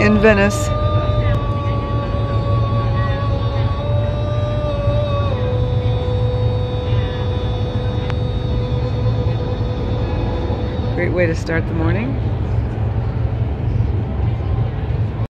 in Venice. Great way to start the morning.